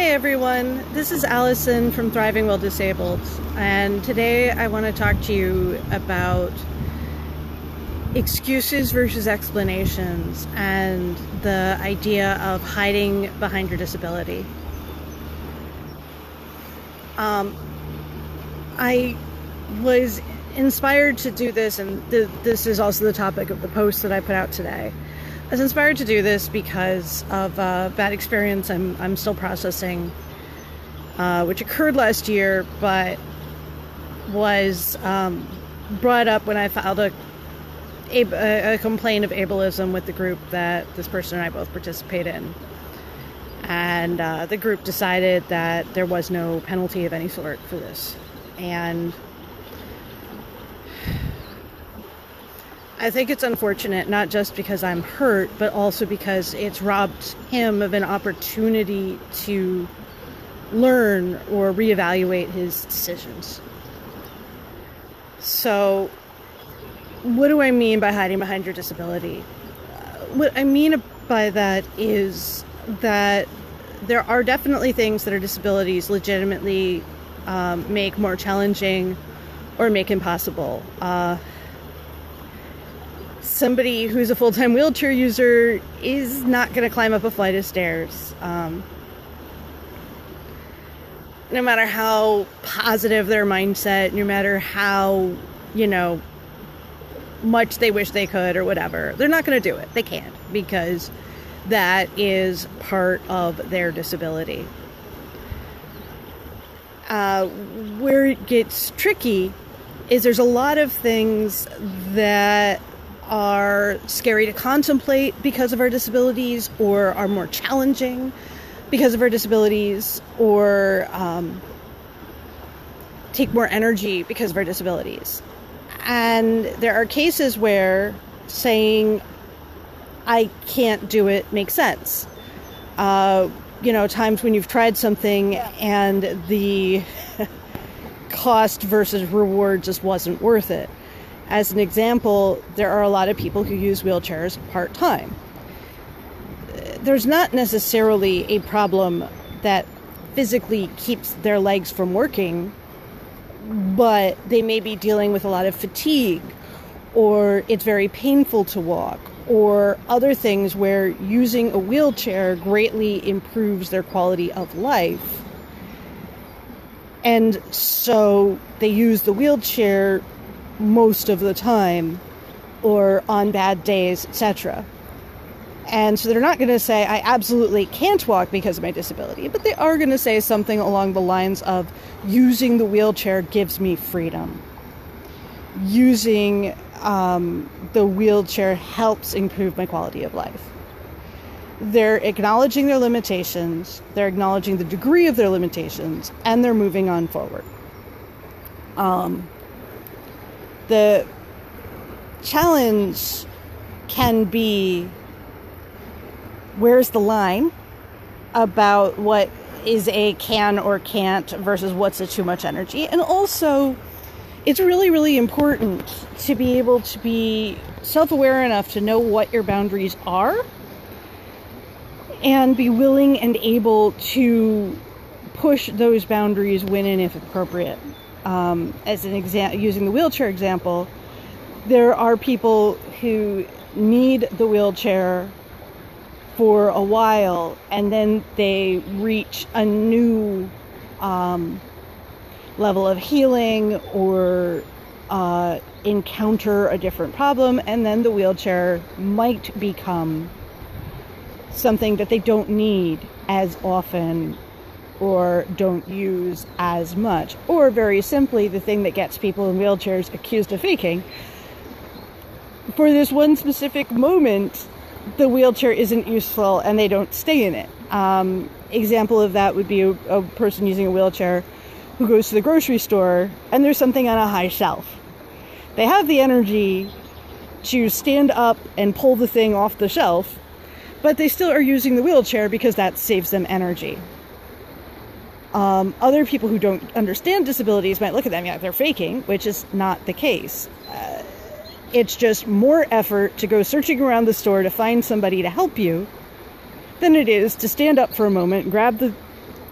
Hey everyone, this is Alison from Thriving While Disabled, and today I want to talk to you about excuses versus explanations and the idea of hiding behind your disability. Um, I was inspired to do this, and th- this is also the topic of the post that I put out today. I was inspired to do this because of a bad experience I'm, I'm still processing, uh, which occurred last year, but was um, brought up when I filed a, a, a complaint of ableism with the group that this person and I both participate in. And uh, the group decided that there was no penalty of any sort for this. And I think it's unfortunate, not just because I'm hurt, but also because it's robbed him of an opportunity to learn or reevaluate his decisions. So, what do I mean by hiding behind your disability? Uh, what I mean by that is that there are definitely things that our disabilities legitimately um, make more challenging or make impossible. Uh, somebody who's a full time wheelchair user is not going to climb up a flight of stairs. Um, no matter how positive their mindset, no matter how, you know, much they wish they could or whatever, they're not going to do it. They can't because that is part of their disability. Uh, where it gets tricky is there's a lot of things that are scary to contemplate because of our disabilities or are more challenging because of our disabilities or um, take more energy because of our disabilities. And there are cases where saying, I can't do it makes sense. Uh, you know, times when you've tried something and the cost versus reward just wasn't worth it. As an example, there are a lot of people who use wheelchairs part time. There's not necessarily a problem that physically keeps their legs from working, but they may be dealing with a lot of fatigue, or it's very painful to walk, or other things where using a wheelchair greatly improves their quality of life. And so they use the wheelchair most of the time or on bad days, etc. And so they're not going to say, I absolutely can't walk because of my disability, but they are going to say something along the lines of, using the wheelchair gives me freedom. Using um, the wheelchair helps improve my quality of life. They're acknowledging their limitations, they're acknowledging the degree of their limitations, and they're moving on forward. Um, the challenge can be where's the line about what is a can or can't versus what's a too much energy? And also it's really really important to be able to be self-aware enough to know what your boundaries are and be willing and able to push those boundaries when and if appropriate um, as an example, using the wheelchair example, there are people who need the wheelchair for a while and then they reach a new um, level of healing or uh, encounter a different problem, and then the wheelchair might become something that they don't need as often or don't use as much. Or very simply, the thing that gets people in wheelchairs accused of faking. For this one specific moment, the wheelchair isn't useful and they don't stay in it. Um, example of that would be a, a person using a wheelchair who goes to the grocery store and there's something on a high shelf. They have the energy to stand up and pull the thing off the shelf, but they still are using the wheelchair because that saves them energy. Um, other people who don't understand disabilities might look at them, yeah, they're faking, which is not the case. Uh, it's just more effort to go searching around the store to find somebody to help you than it is to stand up for a moment, grab the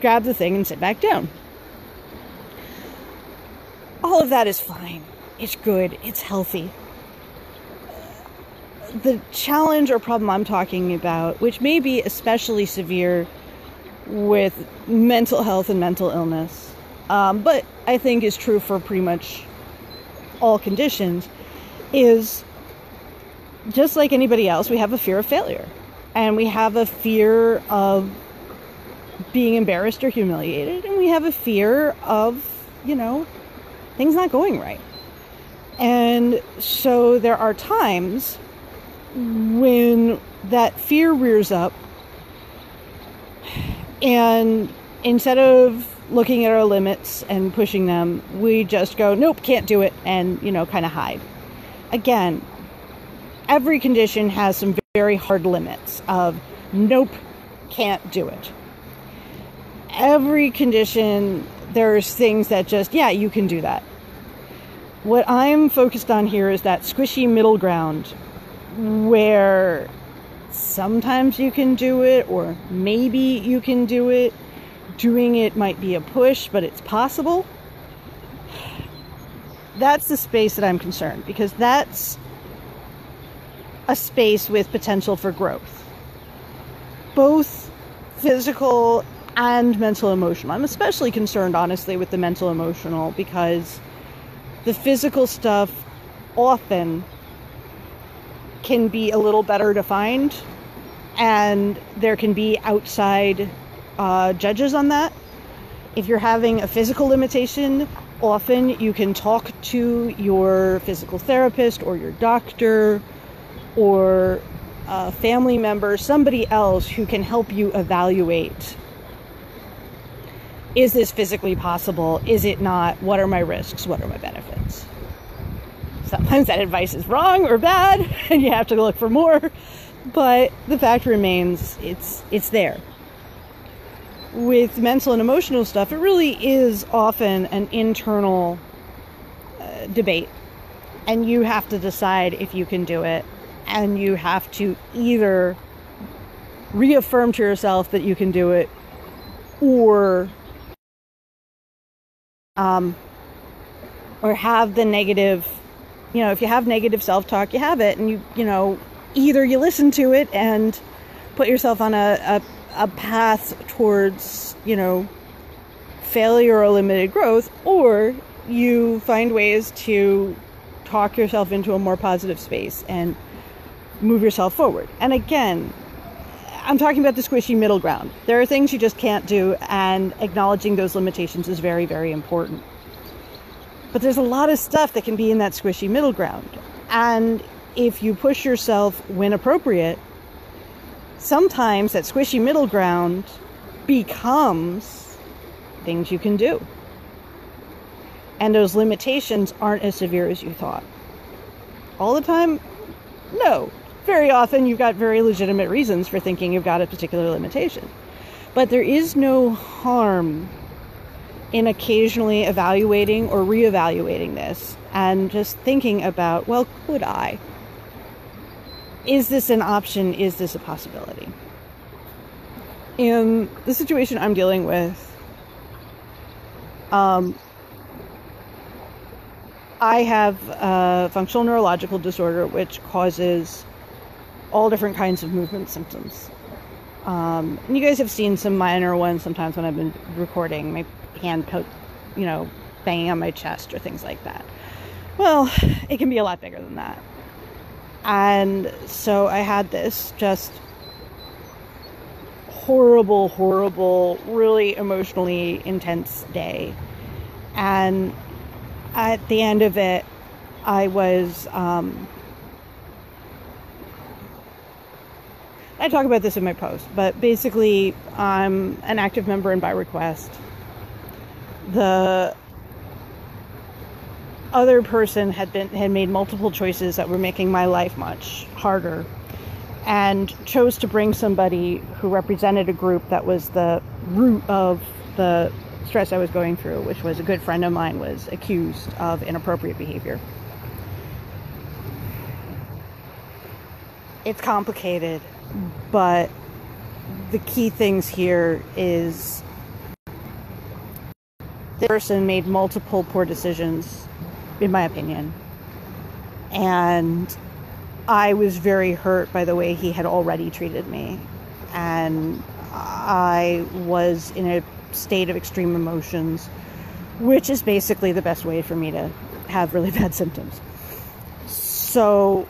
grab the thing and sit back down. All of that is fine. It's good. It's healthy. The challenge or problem I'm talking about, which may be especially severe with mental health and mental illness, um, but I think is true for pretty much all conditions, is just like anybody else, we have a fear of failure. And we have a fear of being embarrassed or humiliated. And we have a fear of, you know, things not going right. And so there are times when that fear rears up, and instead of looking at our limits and pushing them, we just go, nope, can't do it, and, you know, kind of hide. Again, every condition has some very hard limits of, nope, can't do it. Every condition, there's things that just, yeah, you can do that. What I'm focused on here is that squishy middle ground where sometimes you can do it, or maybe you can do it. Doing it might be a push, but it's possible. That's the space that I'm concerned because that's a space with potential for growth, both physical and mental emotional. I'm especially concerned, honestly, with the mental emotional because the physical stuff often can be a little better defined, and there can be outside uh, judges on that. If you're having a physical limitation, often you can talk to your physical therapist or your doctor or a family member, somebody else who can help you evaluate is this physically possible? Is it not? What are my risks? What are my benefits? Sometimes that advice is wrong or bad, and you have to look for more. But the fact remains, it's it's there. With mental and emotional stuff, it really is often an internal uh, debate, and you have to decide if you can do it, and you have to either reaffirm to yourself that you can do it, or um, or have the negative you know if you have negative self-talk you have it. And you you know either you listen to it and put yourself on a, a, a path towards you know failure or limited growth or you find ways to talk yourself into a more positive space and move yourself forward. And again i'm talking about the squishy middle ground. There are things you just can't do and acknowledging those limitations is very very important but there's a lot of stuff that can be in that squishy middle ground. And if you push yourself when appropriate, sometimes that squishy middle ground becomes things you can do. And those limitations aren't as severe as you thought. All the time? No. Very often you've got very legitimate reasons for thinking you've got a particular limitation. But there is no harm in occasionally evaluating or reevaluating this and just thinking about, well, could I? Is this an option? Is this a possibility? In the situation I'm dealing with, um, I have a functional neurological disorder which causes all different kinds of movement symptoms. Um, and you guys have seen some minor ones sometimes when I've been recording. My hand poke, you know, banging on my chest or things like that. Well, it can be a lot bigger than that. And so I had this just horrible, horrible, really emotionally intense day. And at the end of it, I was. Um, I talk about this in my post, but basically, I'm an active member and By Request the other person had been had made multiple choices that were making my life much harder and chose to bring somebody who represented a group that was the root of the stress I was going through, which was a good friend of mine was accused of inappropriate behavior. It's complicated, but the key things here is this person made multiple poor decisions, in my opinion. And I was very hurt by the way he had already treated me. And I was in a state of extreme emotions, which is basically the best way for me to have really bad symptoms. So,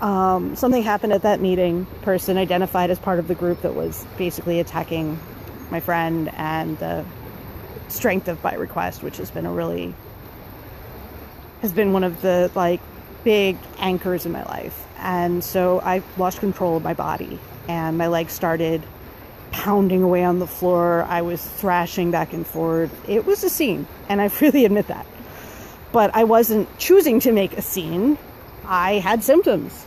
um, something happened at that meeting. Person identified as part of the group that was basically attacking my friend and the strength of by request, which has been a really has been one of the like big anchors in my life. And so I lost control of my body and my legs started pounding away on the floor. I was thrashing back and forth. It was a scene, and I freely admit that. But I wasn't choosing to make a scene. I had symptoms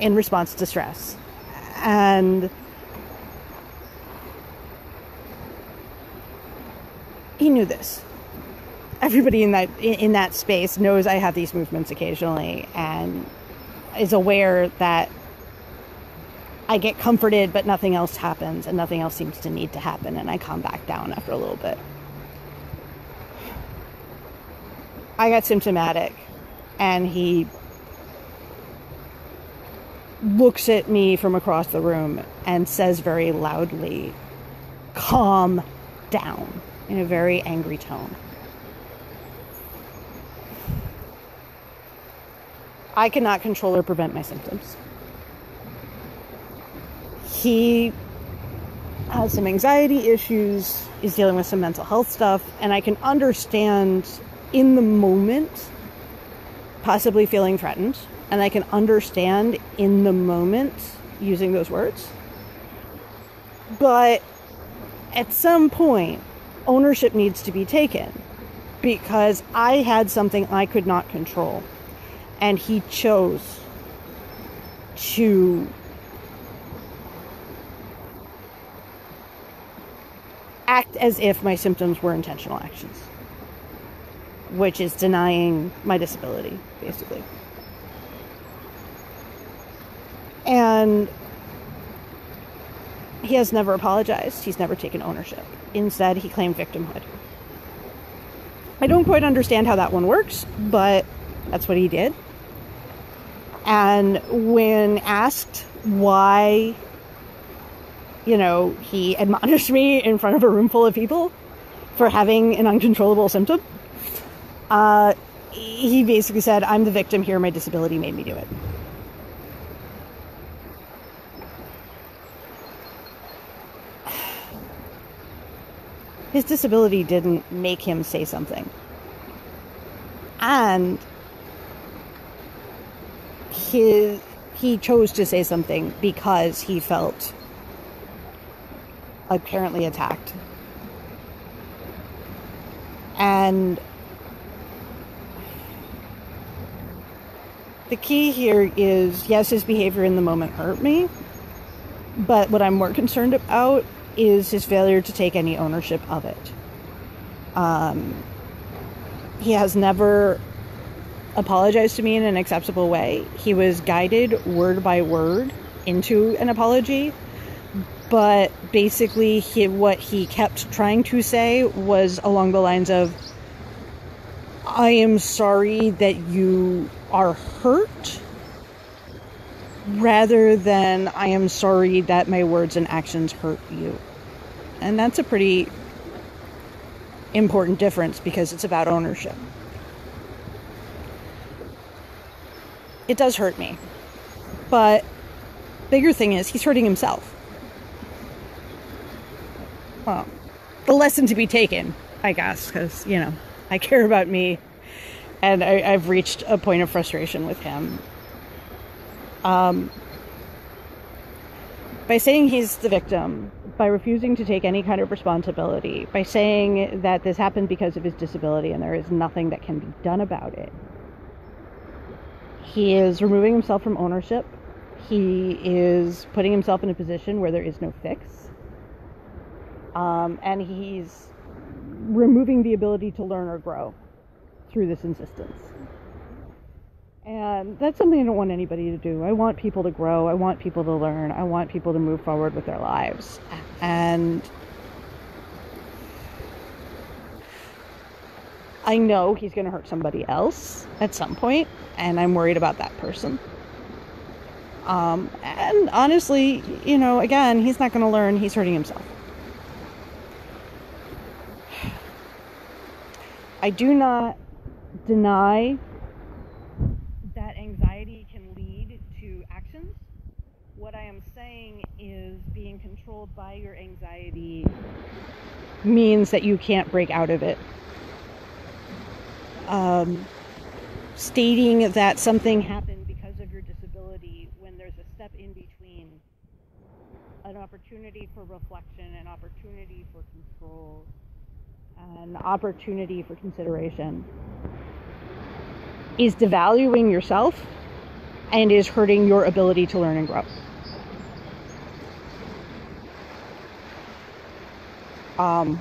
in response to stress. And he knew this. Everybody in that in that space knows I have these movements occasionally and is aware that I get comforted but nothing else happens and nothing else seems to need to happen and I calm back down after a little bit. I got symptomatic and he looks at me from across the room and says very loudly, Calm down in a very angry tone. I cannot control or prevent my symptoms. He has some anxiety issues, is dealing with some mental health stuff, and I can understand in the moment possibly feeling threatened, and I can understand in the moment using those words. But at some point, ownership needs to be taken because I had something I could not control. And he chose to act as if my symptoms were intentional actions, which is denying my disability, basically. And he has never apologized, he's never taken ownership. Instead, he claimed victimhood. I don't quite understand how that one works, but that's what he did. And when asked why, you know, he admonished me in front of a room full of people for having an uncontrollable symptom, uh, he basically said, I'm the victim here, my disability made me do it. His disability didn't make him say something. And his, he chose to say something because he felt apparently attacked. And the key here is yes, his behavior in the moment hurt me, but what I'm more concerned about is his failure to take any ownership of it. Um, he has never apologized to me in an acceptable way. He was guided word by word into an apology, but basically, he, what he kept trying to say was along the lines of, I am sorry that you are hurt rather than I am sorry that my words and actions hurt you. And that's a pretty important difference because it's about ownership. It does hurt me. But bigger thing is he's hurting himself. Well, the lesson to be taken, I guess, because, you know, I care about me and I, have reached a point of frustration with him. Um, by saying he's the victim, by refusing to take any kind of responsibility, by saying that this happened because of his disability and there is nothing that can be done about it. He is removing himself from ownership. He is putting himself in a position where there is no fix. Um, and he's removing the ability to learn or grow through this insistence. And that's something I don't want anybody to do. I want people to grow. I want people to learn. I want people to move forward with their lives. And I know he's going to hurt somebody else at some point, and I'm worried about that person. Um, and honestly, you know, again, he's not going to learn, he's hurting himself. I do not deny that anxiety can lead to actions. What I am saying is being controlled by your anxiety means that you can't break out of it. Um, stating that something happened because of your disability when there's a step in between an opportunity for reflection, an opportunity for control, an opportunity for consideration is devaluing yourself and is hurting your ability to learn and grow. Um,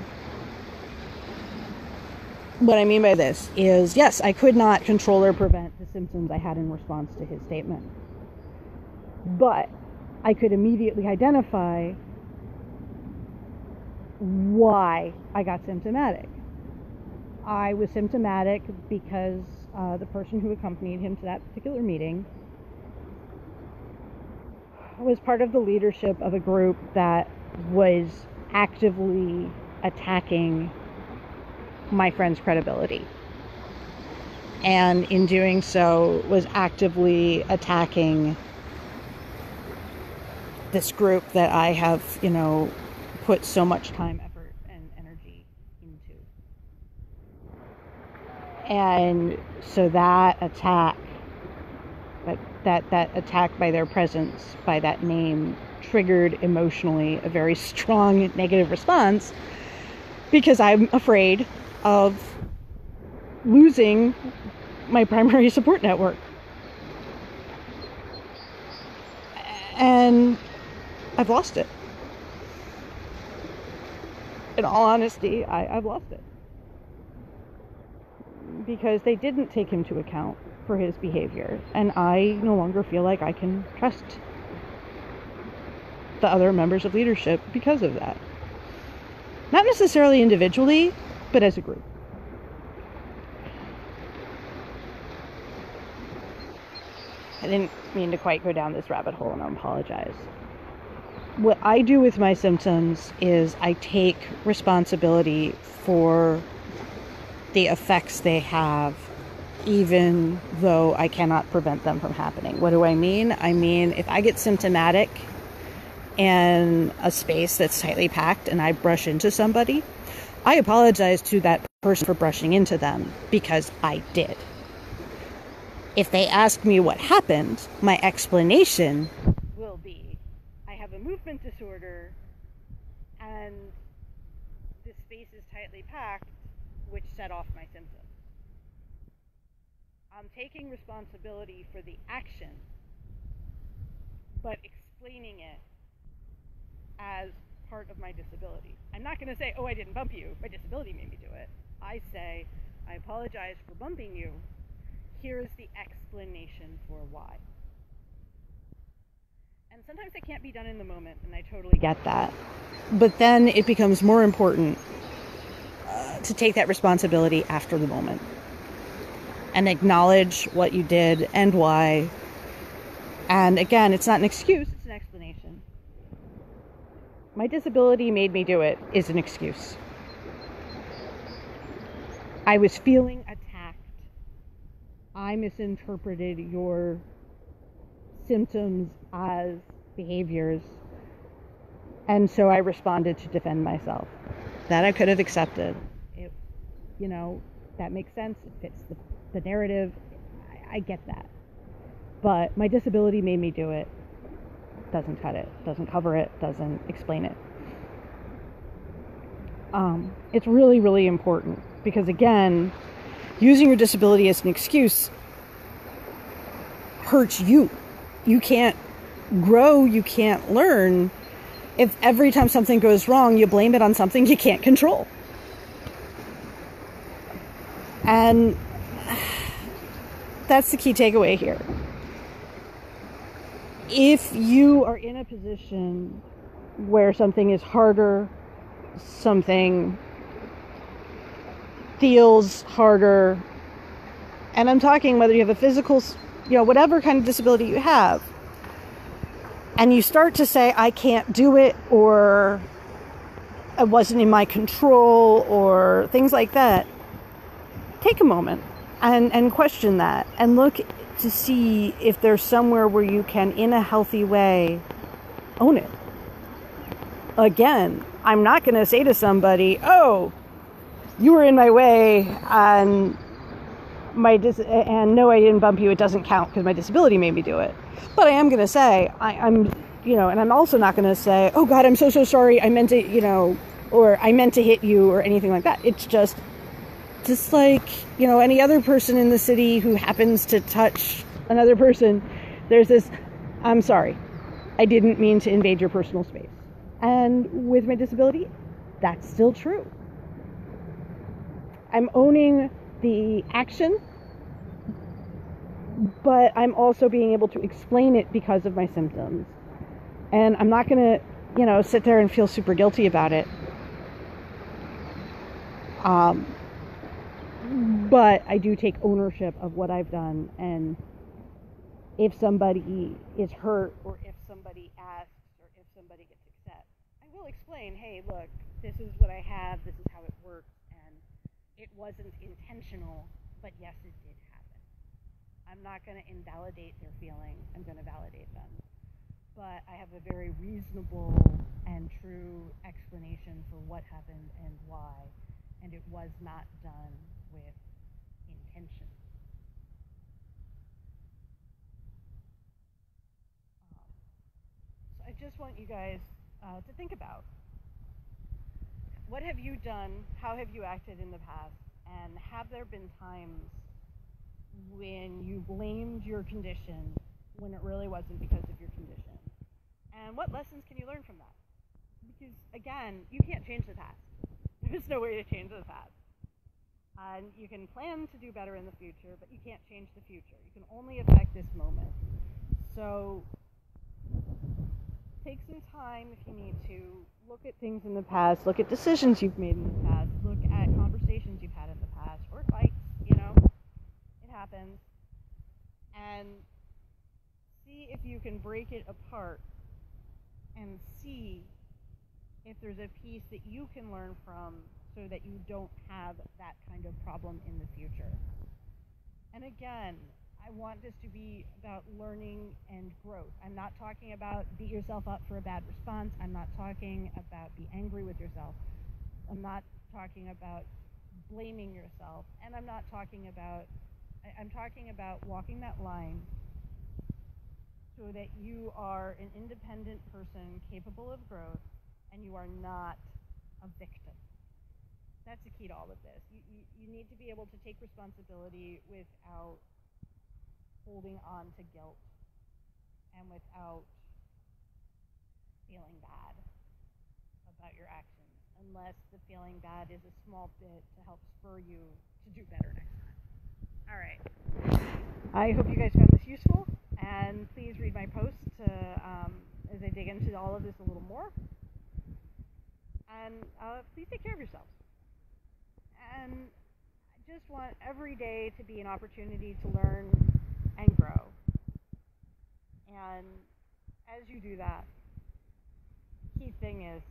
what I mean by this is yes, I could not control or prevent the symptoms I had in response to his statement. But I could immediately identify why I got symptomatic. I was symptomatic because uh, the person who accompanied him to that particular meeting was part of the leadership of a group that was actively attacking my friend's credibility. And in doing so, was actively attacking this group that I have, you know, put so much time, effort, and energy into. And so that attack, that, that, that attack by their presence, by that name, triggered emotionally a very strong negative response because I'm afraid of losing my primary support network. And I've lost it. In all honesty, I, have lost it. Because they didn't take him to account for his behavior. And I no longer feel like I can trust the other members of leadership because of that. Not necessarily individually, but as a group. I didn't mean to quite go down this rabbit hole and I apologize. What I do with my symptoms is I take responsibility for the effects they have, even though I cannot prevent them from happening. What do I mean? I mean, if I get symptomatic in a space that's tightly packed and I brush into somebody, I apologize to that person for brushing into them because I did. If they ask me what happened, my explanation will be I have a movement disorder and this space is tightly packed, which set off my symptoms. I'm taking responsibility for the action, but explaining it as part of my disability. I'm not going to say, oh, I didn't bump you. My disability made me do it. I say, I apologize for bumping you. Here is the explanation for why. And sometimes it can't be done in the moment, and I totally get that. But then it becomes more important to take that responsibility after the moment and acknowledge what you did and why. And again, it's not an excuse, my disability made me do it is an excuse. I was feeling attacked. I misinterpreted your symptoms as behaviors. And so I responded to defend myself. That I could have accepted. It, you know, that makes sense. It fits the, the narrative. I, I get that. But my disability made me do it doesn't cut it, doesn't cover it, doesn't explain it. Um, it's really, really important because, again, using your disability as an excuse hurts you. You can't grow, you can't learn if every time something goes wrong, you blame it on something you can't control. And that's the key takeaway here if you are in a position where something is harder, something feels harder. And I'm talking whether you have a physical, you know, whatever kind of disability you have. And you start to say, I can't do it, or it wasn't in my control, or things like that. Take a moment and, and question that and look to see if there's somewhere where you can, in a healthy way, own it. Again, I'm not going to say to somebody, "Oh, you were in my way," and my dis- and no, I didn't bump you. It doesn't count because my disability made me do it. But I am going to say, I, I'm, you know, and I'm also not going to say, "Oh God, I'm so so sorry. I meant to," you know, or I meant to hit you or anything like that. It's just just like you know any other person in the city who happens to touch another person there's this i'm sorry i didn't mean to invade your personal space. And with my disability that's still true. I'm owning the action but i'm also being able to explain it because of my symptoms. And i'm not going to you know sit there and feel super guilty about it. Um, but I do take ownership of what I've done. And if somebody is hurt, or if somebody asks, or if somebody gets upset, I will explain hey, look, this is what I have, this is how it works, and it wasn't intentional, but yes, it did happen. I'm not going to invalidate their feeling, I'm going to validate them. But I have a very reasonable and true explanation for what happened and why, and it was not done with intention. Um, so I just want you guys uh, to think about what have you done, how have you acted in the past, and have there been times when you blamed your condition when it really wasn't because of your condition? And what lessons can you learn from that? Because again, you can't change the past. There's no way to change the past. And you can plan to do better in the future, but you can't change the future. You can only affect this moment. So take some time if you need to. Look at things in the past. Look at decisions you've made in the past. Look at conversations you've had in the past or fights, you know. It happens. And see if you can break it apart and see if there's a piece that you can learn from so that you don't have that kind of problem in the future. And again, I want this to be about learning and growth. I'm not talking about beat yourself up for a bad response. I'm not talking about be angry with yourself. I'm not talking about blaming yourself. And I'm not talking about, I'm talking about walking that line so that you are an independent person capable of growth and you are not a victim. That's the key to all of this. You, you, you need to be able to take responsibility without holding on to guilt and without feeling bad about your actions, unless the feeling bad is a small bit to help spur you to do better next time. All right. I hope you guys found this useful, and please read my post to, um, as I dig into all of this a little more. And uh, please take care of yourselves and I just want every day to be an opportunity to learn and grow. And as you do that, key thing is